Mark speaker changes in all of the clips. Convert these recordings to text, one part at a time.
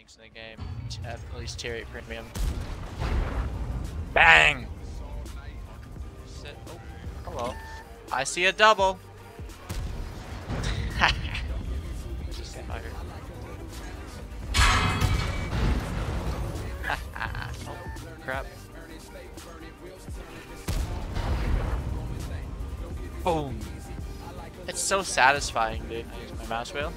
Speaker 1: tanks in the game, at least tier 8 premium. Bang! Sit. Oh, hello. I see a double. Just fired. oh, crap. Boom. It's so satisfying, dude. I use my mouse wheel.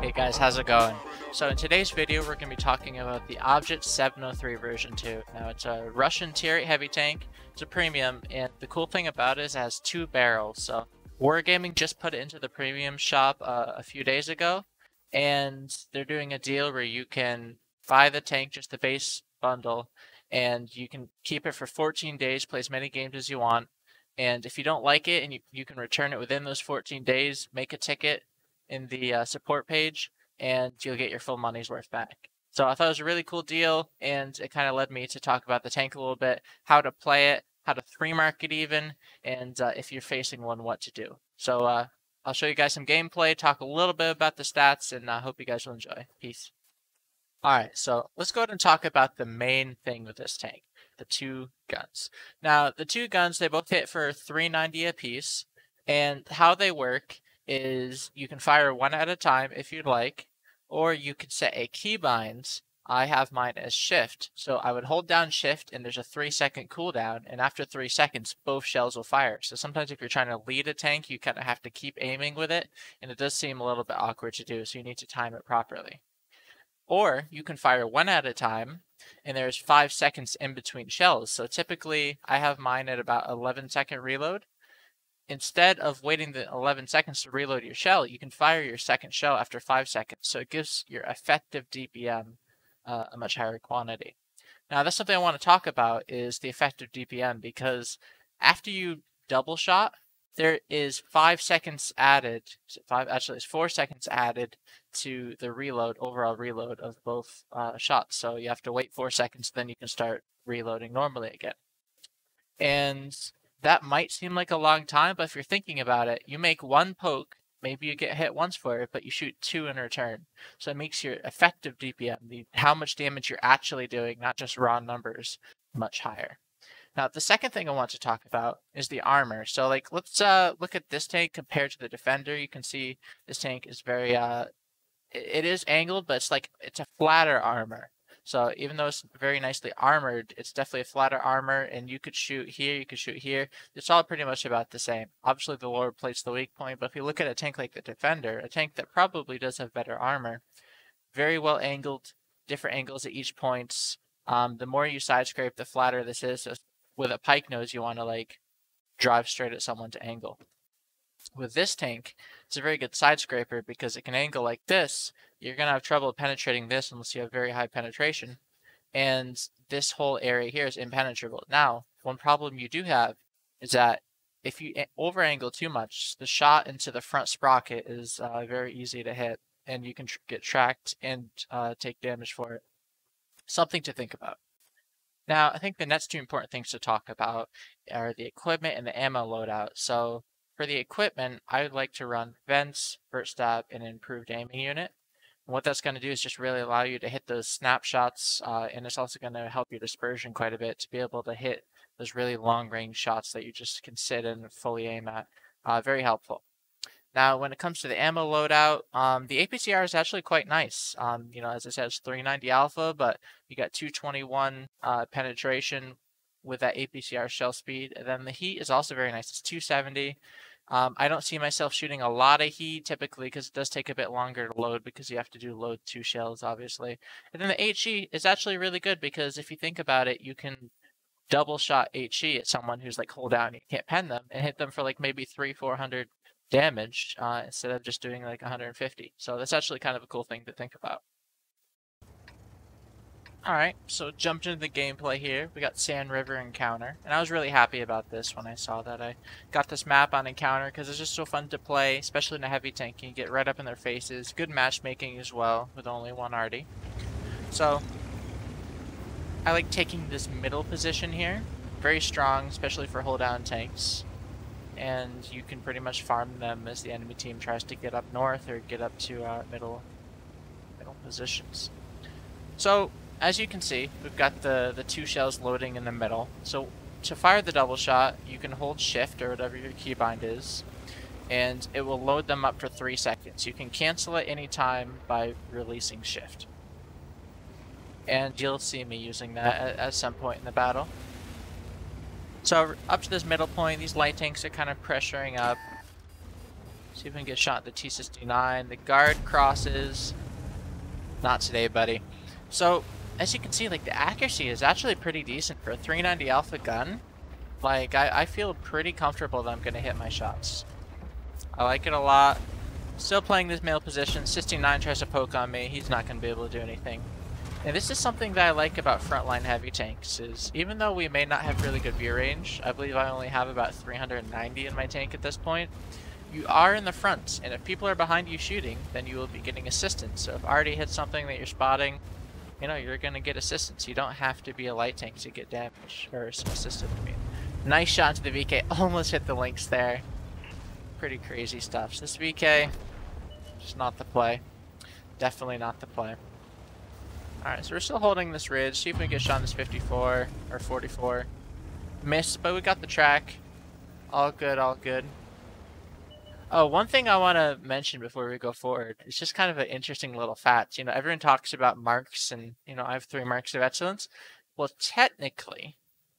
Speaker 1: Hey guys, how's it going? So in today's video, we're going to be talking about the Object 703 version 2. Now it's a Russian tier 8 heavy tank, it's a premium, and the cool thing about it is it has two barrels. So Wargaming just put it into the premium shop uh, a few days ago, and they're doing a deal where you can buy the tank, just the base bundle, and you can keep it for 14 days, play as many games as you want. And if you don't like it and you, you can return it within those 14 days, make a ticket in the uh, support page and you'll get your full money's worth back. So I thought it was a really cool deal and it kind of led me to talk about the tank a little bit, how to play it, how to free market even, and uh, if you're facing one, what to do. So uh, I'll show you guys some gameplay, talk a little bit about the stats, and I hope you guys will enjoy. Peace. Alright, so let's go ahead and talk about the main thing with this tank, the two guns. Now, the two guns, they both hit for 390 apiece, and how they work is you can fire one at a time if you'd like, or you could set a keybind. I have mine as shift, so I would hold down shift and there's a three second cooldown, and after three seconds, both shells will fire. So sometimes if you're trying to lead a tank, you kind of have to keep aiming with it, and it does seem a little bit awkward to do, so you need to time it properly. Or you can fire one at a time, and there's five seconds in between shells. So typically, I have mine at about 11 second reload. Instead of waiting the 11 seconds to reload your shell, you can fire your second shell after five seconds. So it gives your effective DPM uh, a much higher quantity. Now, that's something I want to talk about is the effective DPM because after you double shot, there is five seconds added. Five actually, it's four seconds added to the reload, overall reload of both uh, shots. So you have to wait four seconds, then you can start reloading normally again. And that might seem like a long time, but if you're thinking about it, you make one poke, maybe you get hit once for it, but you shoot two in return. So it makes your effective DPM, the how much damage you're actually doing, not just raw numbers, much higher. Now, the second thing I want to talk about is the armor. So, like, let's uh, look at this tank compared to the Defender. You can see this tank is very, uh, it is angled, but it's like, it's a flatter armor. So even though it's very nicely armored, it's definitely a flatter armor, and you could shoot here, you could shoot here. It's all pretty much about the same. Obviously, the lower plate's the weak point, but if you look at a tank like the Defender, a tank that probably does have better armor, very well angled, different angles at each points. Um, the more you side scrape, the flatter this is. So with a pike nose, you want to like drive straight at someone to angle. With this tank, it's a very good side scraper because it can angle like this. You're going to have trouble penetrating this unless you have very high penetration. And this whole area here is impenetrable. Now, one problem you do have is that if you over angle too much, the shot into the front sprocket is uh, very easy to hit and you can tr get tracked and uh, take damage for it. Something to think about. Now, I think the next two important things to talk about are the equipment and the ammo loadout. So for the equipment, I would like to run vents, vert stab, and improved aiming unit. And what that's going to do is just really allow you to hit those snapshots, uh, and it's also going to help your dispersion quite a bit to be able to hit those really long range shots that you just can sit and fully aim at. Uh, very helpful. Now, when it comes to the ammo loadout, um, the APCR is actually quite nice. Um, you know, as I said, it's 390 alpha, but you got 221 uh, penetration with that APCR shell speed. And then the heat is also very nice. It's 270. Um, I don't see myself shooting a lot of heat typically because it does take a bit longer to load because you have to do load two shells, obviously. And then the HE is actually really good because if you think about it, you can double shot HE at someone who's like hold down, and you can't pen them, and hit them for like maybe three, 400 damage uh, instead of just doing like 150. So that's actually kind of a cool thing to think about. Alright, so jumped into the gameplay here. We got Sand River Encounter, and I was really happy about this when I saw that I got this map on Encounter because it's just so fun to play, especially in a heavy tank. You get right up in their faces. Good matchmaking as well with only one arty. So, I like taking this middle position here. Very strong, especially for hold down tanks. And you can pretty much farm them as the enemy team tries to get up north or get up to our middle middle positions. So, as you can see, we've got the, the two shells loading in the middle. So to fire the double shot, you can hold shift or whatever your keybind is, and it will load them up for three seconds. You can cancel it any time by releasing shift. And you'll see me using that at, at some point in the battle. So up to this middle point, these light tanks are kind of pressuring up. See if we can get shot at the T-69. The guard crosses. Not today, buddy. So as you can see, like the accuracy is actually pretty decent for a 390 alpha gun. Like I, I feel pretty comfortable that I'm gonna hit my shots. I like it a lot. Still playing this male position. 69 tries to poke on me. He's not gonna be able to do anything. And this is something that I like about frontline heavy tanks is even though we may not have really good view range, I believe I only have about 390 in my tank at this point, you are in the front, and if people are behind you shooting, then you will be getting assistance. So if arty hits something that you're spotting, you know, you're gonna get assistance. You don't have to be a light tank to get damage, or assisted, I mean. Nice shot to the VK, almost hit the links there. Pretty crazy stuff. So This VK, just not the play. Definitely not the play. Alright, so we're still holding this ridge. See if we can get shot on this 54 or 44. Missed, but we got the track. All good, all good. Oh, one thing I want to mention before we go forward, it's just kind of an interesting little fact. You know, everyone talks about marks and, you know, I have three marks of excellence. Well, technically,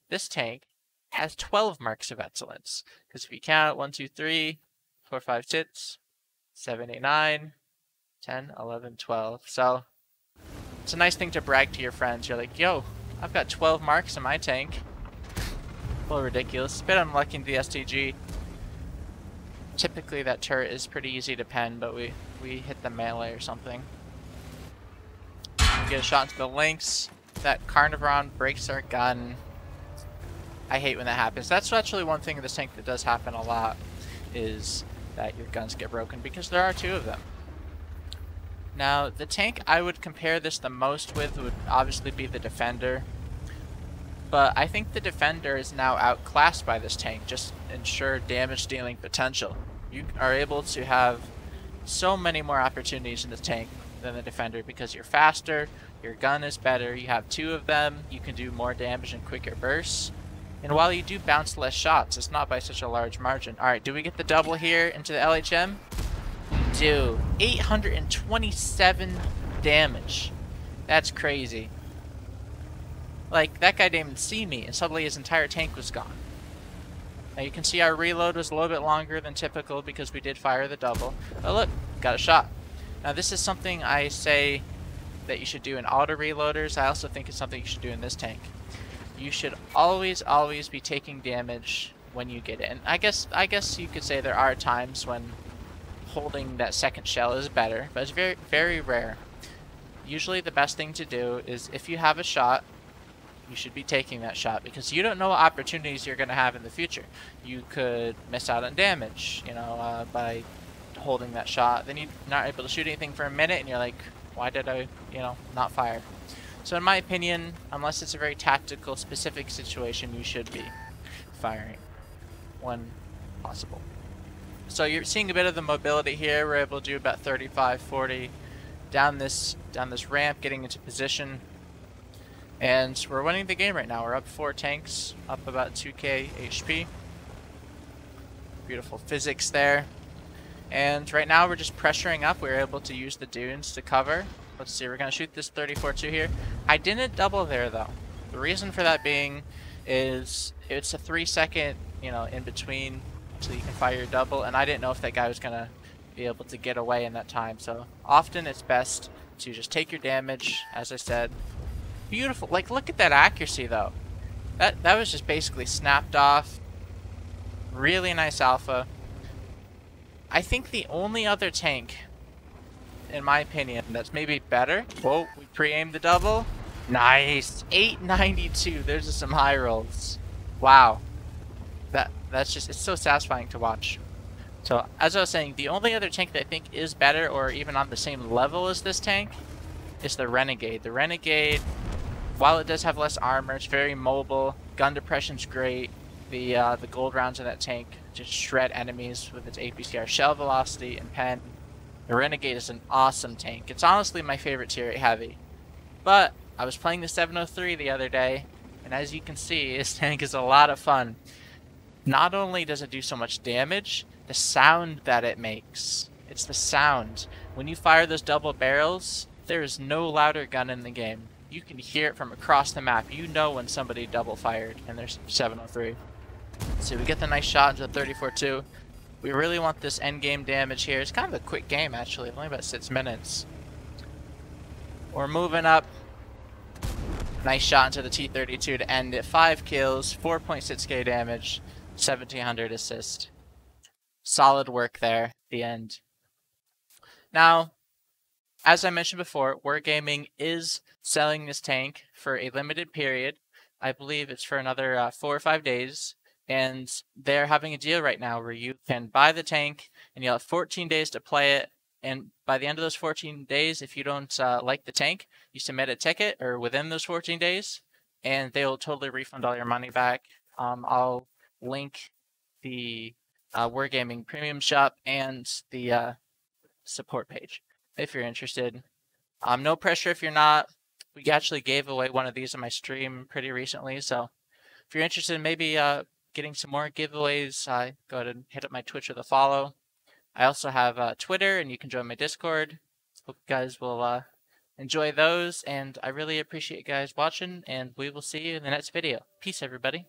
Speaker 1: this tank has 12 marks of excellence. Because if you count 1, 2, 3, 4, 5, 6, 7, 8, 9, 10, 11, 12. So, it's a nice thing to brag to your friends. You're like, yo, I've got 12 marks in my tank. A little ridiculous. A bit unlucky in the STG typically that turret is pretty easy to pen, but we, we hit the melee or something. We get a shot into the links. That Caernarvon breaks our gun. I hate when that happens. That's actually one thing in this tank that does happen a lot, is that your guns get broken, because there are two of them. Now, the tank I would compare this the most with would obviously be the Defender. But I think the Defender is now outclassed by this tank, just sheer damage dealing potential you are able to have so many more opportunities in the tank than the defender because you're faster, your gun is better, you have two of them, you can do more damage in quicker bursts. And while you do bounce less shots, it's not by such a large margin. Alright, do we get the double here into the LHM? Dude, 827 damage. That's crazy. Like, that guy didn't even see me, and suddenly his entire tank was gone. Now you can see our reload was a little bit longer than typical because we did fire the double. Oh look, got a shot. Now this is something I say that you should do in auto reloaders. I also think it's something you should do in this tank. You should always, always be taking damage when you get in. I guess, I guess you could say there are times when holding that second shell is better, but it's very, very rare. Usually the best thing to do is if you have a shot, you should be taking that shot because you don't know what opportunities you're going to have in the future. You could miss out on damage, you know, uh, by holding that shot. Then you're not able to shoot anything for a minute and you're like, why did I, you know, not fire? So in my opinion, unless it's a very tactical, specific situation, you should be firing when possible. So you're seeing a bit of the mobility here. We're able to do about 35, 40 down this down this ramp, getting into position. And we're winning the game right now. We're up four tanks, up about 2k HP. Beautiful physics there. And right now we're just pressuring up. We are able to use the dunes to cover. Let's see, we're going to shoot this 34-2 here. I didn't double there though. The reason for that being is it's a three second, you know, in between so you can fire your double. And I didn't know if that guy was going to be able to get away in that time. So often it's best to just take your damage, as I said, Beautiful. Like, look at that accuracy, though. That, that was just basically snapped off. Really nice alpha. I think the only other tank, in my opinion, that's maybe better. Whoa, we pre-aimed the double. Nice. 892. There's some high rolls. Wow. That That's just, it's so satisfying to watch. So, as I was saying, the only other tank that I think is better or even on the same level as this tank is the Renegade. The Renegade while it does have less armor, it's very mobile. Gun depression's great. The uh, the gold rounds in that tank just shred enemies with its APCR shell velocity and pen. The Renegade is an awesome tank. It's honestly my favorite tier 8 heavy. But I was playing the 703 the other day, and as you can see, this tank is a lot of fun. Not only does it do so much damage, the sound that it makes. It's the sound. When you fire those double barrels, there is no louder gun in the game. You can hear it from across the map. You know when somebody double fired, and there's 703. So we get the nice shot into the 34-2. We really want this end game damage here. It's kind of a quick game, actually. Only about six minutes. We're moving up. Nice shot into the T-32 to end it. Five kills, 4.6k damage, 1700 assist. Solid work there, the end. Now, as I mentioned before, Wargaming is selling this tank for a limited period. I believe it's for another uh, four or five days. And they're having a deal right now where you can buy the tank and you'll have 14 days to play it. And by the end of those 14 days, if you don't uh, like the tank, you submit a ticket or within those 14 days, and they'll totally refund all your money back. Um, I'll link the uh, Wargaming Premium Shop and the uh, support page if you're interested. Um, no pressure if you're not. We actually gave away one of these on my stream pretty recently, so if you're interested in maybe uh, getting some more giveaways, uh, go ahead and hit up my Twitch with a follow. I also have uh, Twitter, and you can join my Discord. Hope you guys will uh, enjoy those, and I really appreciate you guys watching, and we will see you in the next video. Peace, everybody.